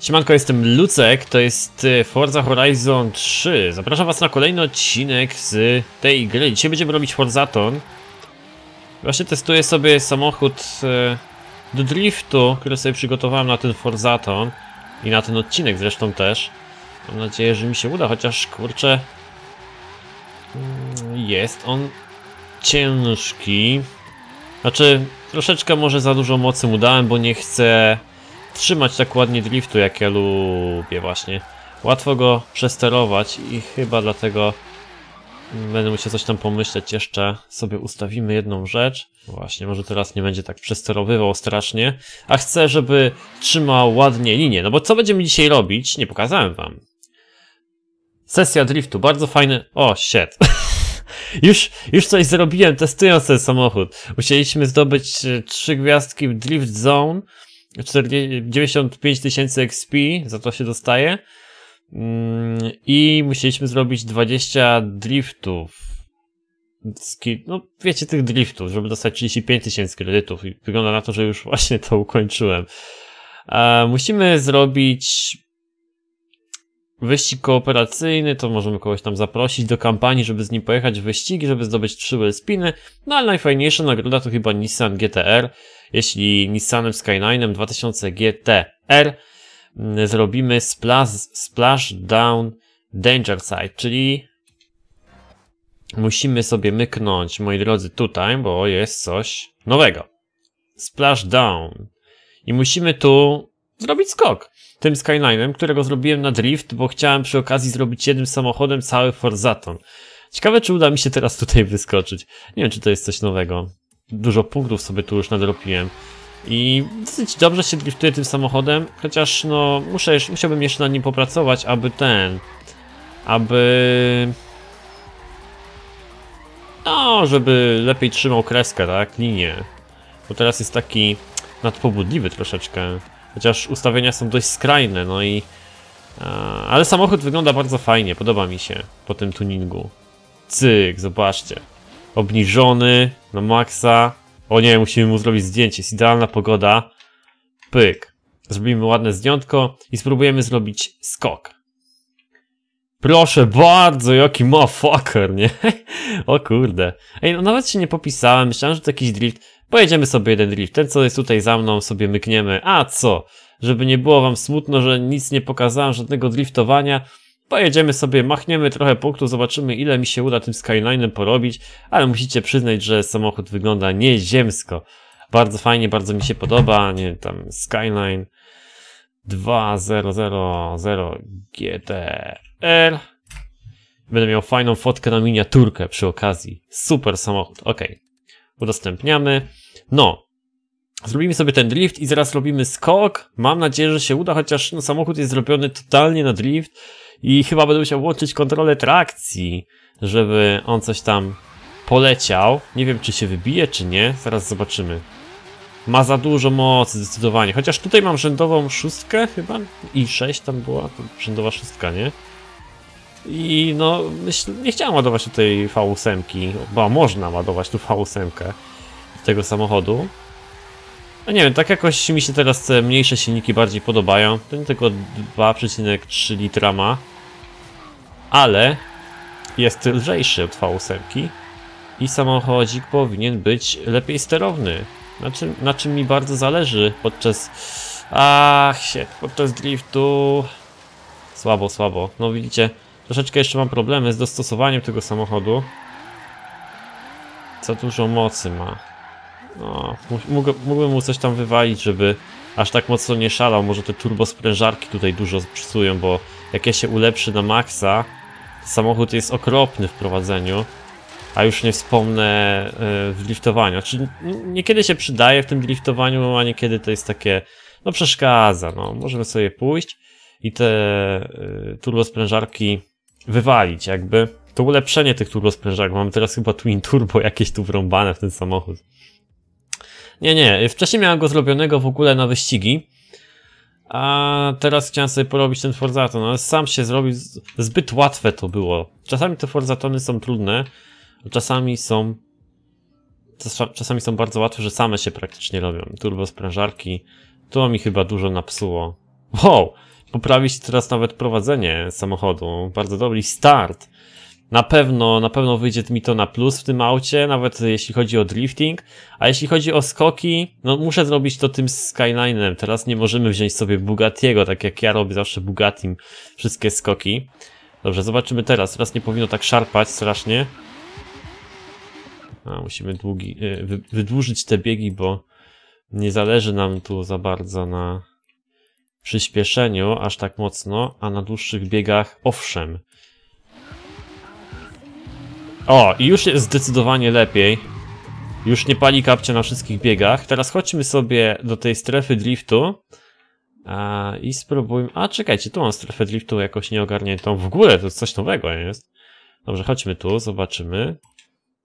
Siemanko, jestem Lucek, to jest e, Forza Horizon 3. Zapraszam was na kolejny odcinek z tej gry. Dzisiaj będziemy robić Forzaton. Właśnie testuję sobie samochód e, do driftu, który sobie przygotowałem na ten Forzaton. I na ten odcinek zresztą też. Mam nadzieję, że mi się uda, chociaż kurczę... mm, Jest on ciężki. Znaczy, troszeczkę może za dużo mocy mu dałem, bo nie chcę trzymać tak ładnie driftu, jak ja lubię właśnie. Łatwo go przesterować i chyba dlatego będę musiał coś tam pomyśleć jeszcze. Sobie ustawimy jedną rzecz. Właśnie, może teraz nie będzie tak przesterowywał strasznie. A chcę, żeby trzymał ładnie linię. No bo co będziemy dzisiaj robić? Nie pokazałem wam. Sesja driftu, bardzo fajny... O, shit. Już, już coś zrobiłem, testując ten samochód. Musieliśmy zdobyć e, trzy gwiazdki w Drift Zone. 40, 95 tysięcy XP, za to się dostaje. Mm, I musieliśmy zrobić 20 driftów. No, wiecie, tych driftów, żeby dostać 35 tysięcy kredytów. I wygląda na to, że już właśnie to ukończyłem. Musimy zrobić wyścig kooperacyjny, to możemy kogoś tam zaprosić do kampanii, żeby z nim pojechać w wyścigi, żeby zdobyć trzy spiny. No ale najfajniejsza nagroda to chyba Nissan GTR. Jeśli Nissanem Skyline'em 2000 GTR mm, zrobimy splash, splash Down Danger Side, czyli musimy sobie myknąć, moi drodzy, tutaj, bo jest coś nowego. Splash Down. I musimy tu zrobić skok tym Skyline'em, którego zrobiłem na drift, bo chciałem przy okazji zrobić jednym samochodem cały Forzaton. Ciekawe, czy uda mi się teraz tutaj wyskoczyć. Nie wiem, czy to jest coś nowego. Dużo punktów sobie tu już nadrobiłem. I dosyć dobrze się driftuje tym samochodem, chociaż no muszę, musiałbym jeszcze nad nim popracować, aby ten, aby no, żeby lepiej trzymał kreskę, tak, linię. Bo teraz jest taki nadpobudliwy troszeczkę. Chociaż ustawienia są dość skrajne, no i... A, ale samochód wygląda bardzo fajnie, podoba mi się po tym tuningu. Cyk, zobaczcie. Obniżony na maksa. O nie, musimy mu zrobić zdjęcie, jest idealna pogoda. Pyk. Zrobimy ładne zdjątko i spróbujemy zrobić skok. Proszę bardzo, jaki motherfucker, nie? o kurde. Ej, no nawet się nie popisałem, myślałem, że to jakiś drift. Pojedziemy sobie jeden drift. Ten, co jest tutaj za mną, sobie mykniemy. A co? Żeby nie było wam smutno, że nic nie pokazałem, żadnego driftowania. Pojedziemy sobie, machniemy trochę punktów, zobaczymy ile mi się uda tym Skylinem porobić, ale musicie przyznać, że samochód wygląda nieziemsko. Bardzo fajnie, bardzo mi się podoba, nie tam Skyline 2000 GTR. Będę miał fajną fotkę na miniaturkę przy okazji. Super samochód, ok. Udostępniamy. No, Zrobimy sobie ten drift i zaraz robimy skok. Mam nadzieję, że się uda, chociaż no, samochód jest zrobiony totalnie na drift i chyba będę musiał włączyć kontrolę trakcji, żeby on coś tam poleciał. Nie wiem, czy się wybije, czy nie. Zaraz zobaczymy. Ma za dużo mocy, zdecydowanie. Chociaż tutaj mam rzędową szóstkę chyba i 6 tam była, rzędowa szóstka, nie? I no, myśl, nie chciałem ładować tutaj V8, bo można ładować tu V8 tego samochodu. No nie wiem, tak jakoś mi się teraz te mniejsze silniki bardziej podobają. Ten tylko 2,3 litra ma. Ale jest lżejszy od V8 i samochodzik powinien być lepiej sterowny. Na czym, na czym mi bardzo zależy podczas... Ach, się, podczas driftu... Słabo, słabo. No widzicie, troszeczkę jeszcze mam problemy z dostosowaniem tego samochodu. Za dużo mocy ma. No, mógłbym mu coś tam wywalić, żeby aż tak mocno nie szalał. Może te turbo sprężarki tutaj dużo psują, bo jak ja się ulepszy na maksa, samochód jest okropny w prowadzeniu. A już nie wspomnę e, w driftowaniu. Czyli niekiedy się przydaje w tym driftowaniu, a niekiedy to jest takie, no przeszkadza. No. Możemy sobie pójść i te e, turbo sprężarki wywalić jakby. To ulepszenie tych turbo sprężarek. Mamy teraz chyba twin turbo jakieś tu wrąbane w ten samochód. Nie, nie. Wcześniej miałem go zrobionego w ogóle na wyścigi. A teraz chciałem sobie porobić ten Forzaton, ale sam się zrobił. Zbyt łatwe to było. Czasami te Forzatony są trudne, czasami są. Czasami są bardzo łatwe, że same się praktycznie robią. Turbo sprężarki. To mi chyba dużo napsuło. Wow! Poprawi się teraz nawet prowadzenie samochodu. Bardzo dobry start. Na pewno, na pewno wyjdzie mi to na plus w tym aucie, nawet jeśli chodzi o drifting. A jeśli chodzi o skoki, no muszę zrobić to tym Skylinem. Teraz nie możemy wziąć sobie Bugattiego, tak jak ja robię zawsze Bugattim wszystkie skoki. Dobrze, zobaczymy teraz. Teraz nie powinno tak szarpać strasznie. A, musimy długi, y, wy, wydłużyć te biegi, bo nie zależy nam tu za bardzo na przyspieszeniu aż tak mocno, a na dłuższych biegach owszem. O, i już jest zdecydowanie lepiej. Już nie pali kapcia na wszystkich biegach. Teraz chodźmy sobie do tej strefy driftu. A, I spróbujmy... A, czekajcie, tu mam strefę driftu jakoś nieogarniętą. W ogóle to coś nowego jest. Dobrze, chodźmy tu, zobaczymy.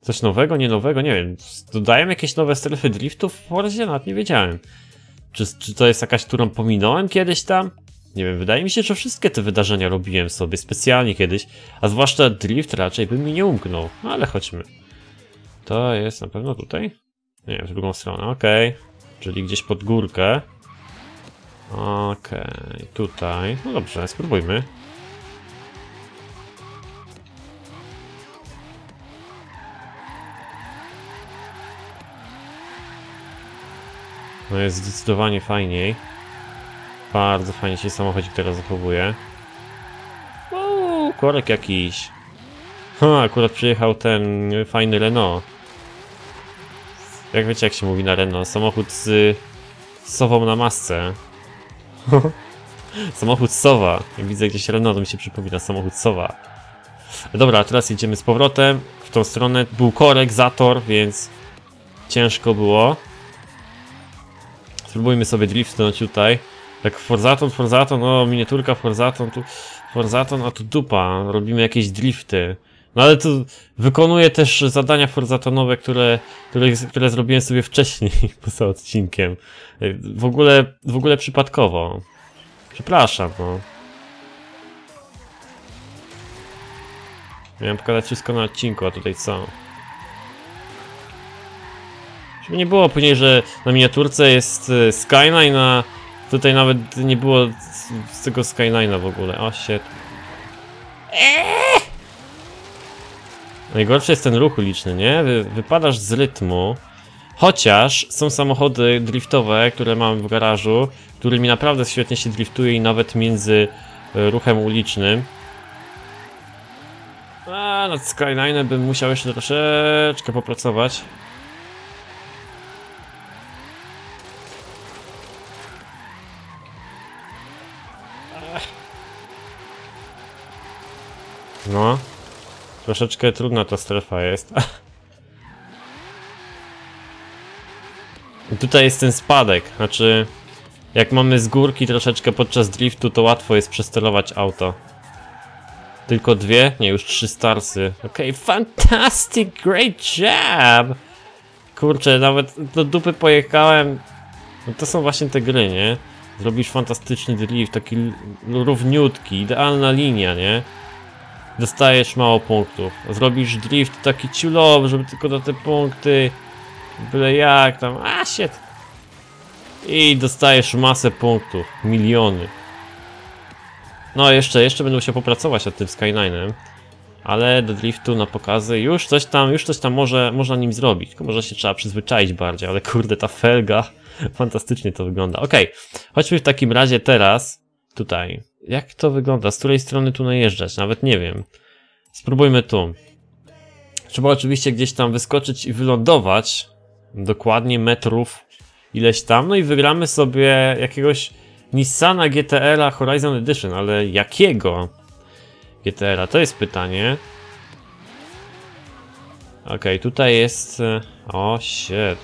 Coś nowego, nie nowego, nie wiem. Dodają jakieś nowe strefy driftu w Forzie? Nawet nie wiedziałem. Czy, czy to jest jakaś, którą pominąłem kiedyś tam? Nie wiem, wydaje mi się, że wszystkie te wydarzenia robiłem sobie specjalnie kiedyś, a zwłaszcza drift raczej by mi nie umknął. No ale chodźmy. To jest na pewno tutaj? Nie, w drugą stronę, okej. Okay. Czyli gdzieś pod górkę. Okej, okay. tutaj. No dobrze, spróbujmy. No jest zdecydowanie fajniej. Bardzo fajnie się samochodzik teraz zachowuje. Uuu, korek jakiś. Ha, akurat przyjechał ten fajny Renault. Jak wiecie, jak się mówi na Renault? Samochód z, sową na masce. samochód sowa. Jak widzę gdzieś Renault, to mi się przypomina samochód sowa. Dobra, teraz jedziemy z powrotem w tą stronę. Był korek, zator, więc ciężko było. Spróbujmy sobie driftunąć tutaj. Tak Forzaton, Forzaton, no miniaturka Forzaton, tu Forzaton, a tu dupa. Robimy jakieś drifty. No ale tu wykonuję też zadania Forzatonowe, które, które, które zrobiłem sobie wcześniej, poza odcinkiem. W ogóle, w ogóle przypadkowo. Przepraszam, no. Miałem pokazać wszystko na odcinku, a tutaj co? Żeby nie było później, że na miniaturce jest e, Skyline, a tutaj nawet nie było z tego Skyline'a w ogóle. O, shit. Eee! Najgorszy jest ten ruch uliczny, nie? Wy, wypadasz z rytmu. Chociaż są samochody driftowe, które mam w garażu, którymi naprawdę świetnie się driftuje i nawet między e, ruchem ulicznym. A nad Skyline'em bym musiał jeszcze troszeczkę popracować. No. Troszeczkę trudna ta strefa jest. I tutaj jest ten spadek, znaczy... Jak mamy z górki troszeczkę podczas driftu, to łatwo jest przesterować auto. Tylko dwie? Nie, już trzy starsy. Okej, okay, fantastic, great job! Kurczę, nawet do dupy pojechałem. No to są właśnie te gry, nie? Zrobisz fantastyczny drift, taki równiutki, idealna linia, nie? dostajesz mało punktów. Zrobisz drift taki ciulowy, żeby tylko do te punkty, byle jak tam, a shit. I dostajesz masę punktów, miliony. No jeszcze, jeszcze będę musiał popracować nad tym Skylinem. Ale do driftu na pokazy już coś tam, już coś tam może, można nim zrobić. Tylko może się trzeba przyzwyczaić bardziej, ale kurde ta felga, fantastycznie to wygląda. Okej, okay. chodźmy w takim razie teraz tutaj jak to wygląda? Z której strony tu najeżdżać? Nawet nie wiem. Spróbujmy tu. Trzeba oczywiście gdzieś tam wyskoczyć i wylądować. Dokładnie metrów ileś tam. No i wygramy sobie jakiegoś Nissana GTR-a Horizon Edition. Ale jakiego GTR-a? To jest pytanie. Okej, okay, tutaj jest... E, o, shit.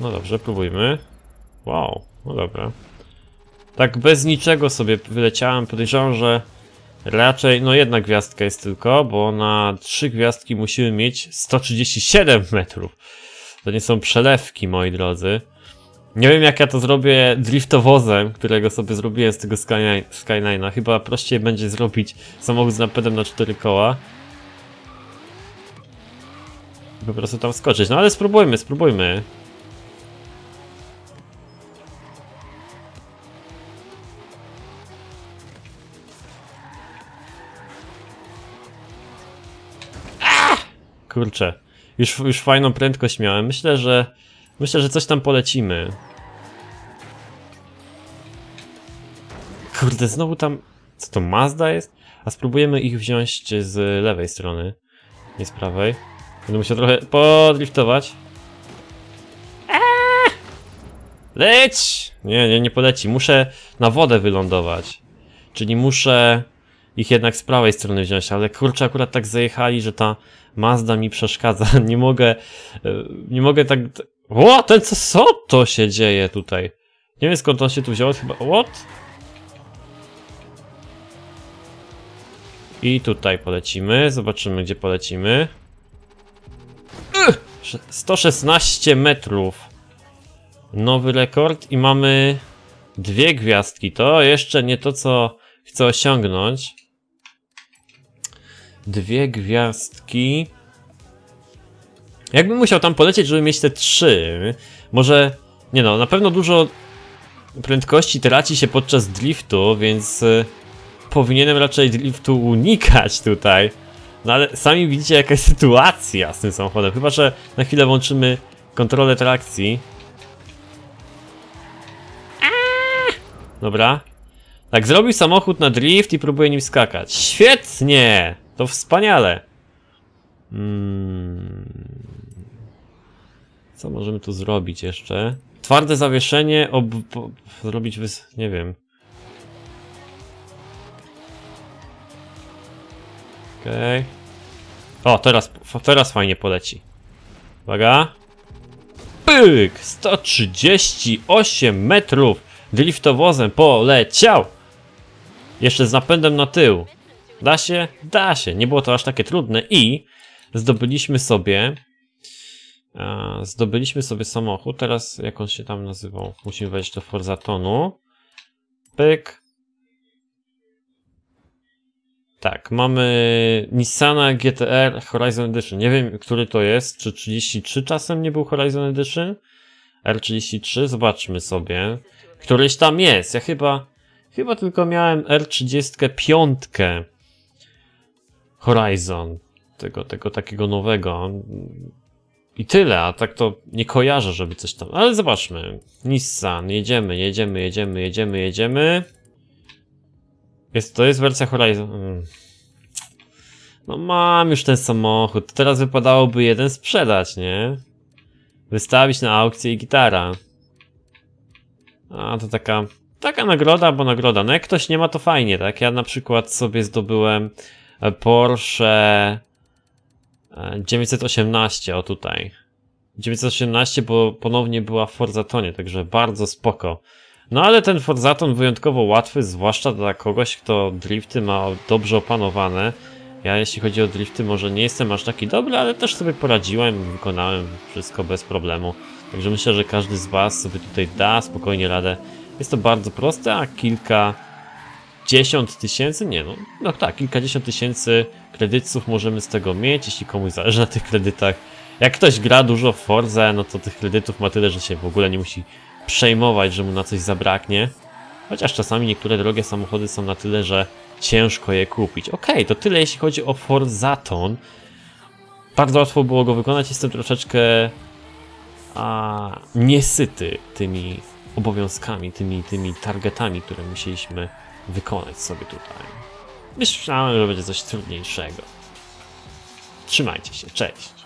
No dobrze, próbujmy. Wow, no dobra. Tak bez niczego sobie wyleciałem. Podejrzewam, że raczej, no jedna gwiazdka jest tylko, bo na trzy gwiazdki musimy mieć 137 metrów. To nie są przelewki, moi drodzy. Nie wiem jak ja to zrobię driftowozem, którego sobie zrobiłem z tego Skyline'a. Skyline Chyba prościej będzie zrobić samochód z napędem na cztery koła. Po prostu tam skoczyć. No ale spróbujmy, spróbujmy. Kurczę. Już, już fajną prędkość miałem. Myślę, że myślę, że coś tam polecimy. Kurde, znowu tam... Co to, Mazda jest? A spróbujemy ich wziąć z lewej strony. Nie z prawej. Będę musiał trochę podriftować. Eee! Leć! Nie, nie, nie poleci. Muszę na wodę wylądować. Czyli muszę ich jednak z prawej strony wziąć, ale kurczę, akurat tak zajechali, że ta Mazda mi przeszkadza. Nie mogę... e, Nie mogę tak... O, ten co, co to się dzieje tutaj? Nie wiem skąd on się tu wziął, chyba... What? I tutaj polecimy, zobaczymy gdzie polecimy. Ugh! 116 metrów. Nowy rekord i mamy dwie gwiazdki. To jeszcze nie to, co chcę osiągnąć. Dwie gwiazdki. Jakbym musiał tam polecieć, żeby mieć te trzy. Może, nie no, na pewno dużo prędkości traci się podczas driftu, więc y, powinienem raczej driftu unikać tutaj. No ale sami widzicie jaka jest sytuacja z tym samochodem. Chyba, że na chwilę włączymy kontrolę trakcji. Dobra. Tak, zrobił samochód na drift i próbuje nim skakać. Świetnie! To wspaniale. Hmm. Co możemy tu zrobić jeszcze? Twarde zawieszenie, ob... zrobić wys... nie wiem. Okej. O, teraz, teraz fajnie poleci. Uwaga. Pyk! 138 metrów driftowozem poleciał! Jeszcze z napędem na tył. Da się? Da się. Nie było to aż takie trudne i zdobyliśmy sobie e, zdobyliśmy sobie samochód. Teraz jak on się tam nazywał? Musimy wejść do Forzatonu. Pyk. Tak, mamy Nissana GTR Horizon Edition. Nie wiem, który to jest. Czy 33 czasem nie był Horizon Edition? R33, zobaczmy sobie. Któryś tam jest. Ja chyba, chyba tylko miałem R35 Horizon. Tego, tego takiego nowego. I tyle, a tak to nie kojarzę, żeby coś tam. Ale zobaczmy. Nissan, jedziemy, jedziemy, jedziemy, jedziemy, jedziemy. Jest, to jest wersja Horizon. Mm. No mam już ten samochód. Teraz wypadałoby jeden sprzedać, nie? Wystawić na aukcję i gitara. A to taka, taka nagroda, bo nagroda. No jak ktoś nie ma, to fajnie, tak? Ja na przykład sobie zdobyłem Porsche 918, o tutaj. 918, bo ponownie była w Forzatonie, także bardzo spoko. No ale ten Forzaton wyjątkowo łatwy, zwłaszcza dla kogoś, kto drifty ma dobrze opanowane. Ja jeśli chodzi o drifty może nie jestem aż taki dobry, ale też sobie poradziłem, wykonałem wszystko bez problemu. Także myślę, że każdy z Was sobie tutaj da spokojnie radę. Jest to bardzo proste, a kilka dziesiąt tysięcy, nie no, no tak, kilkadziesiąt tysięcy kredytów możemy z tego mieć, jeśli komuś zależy na tych kredytach. Jak ktoś gra dużo w Forza, no to tych kredytów ma tyle, że się w ogóle nie musi przejmować, że mu na coś zabraknie. Chociaż czasami niektóre drogie samochody są na tyle, że ciężko je kupić. Okej, to tyle jeśli chodzi o Forzaton. Bardzo łatwo było go wykonać, jestem troszeczkę a, niesyty tymi obowiązkami, tymi, tymi targetami, które musieliśmy wykonać sobie tutaj. Myślałem, że będzie coś trudniejszego. Trzymajcie się, cześć.